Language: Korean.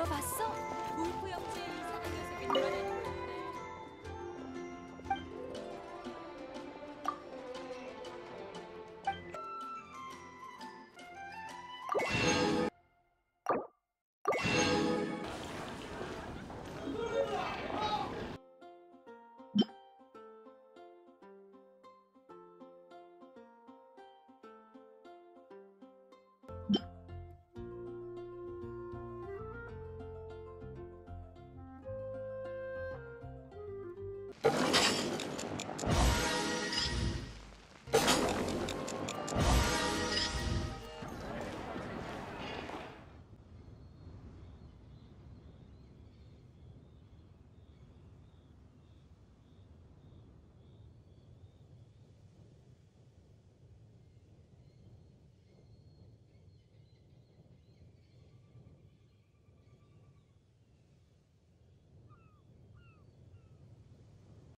들어봤어? 울프 형제의 이상한 녀석이 돌아다니고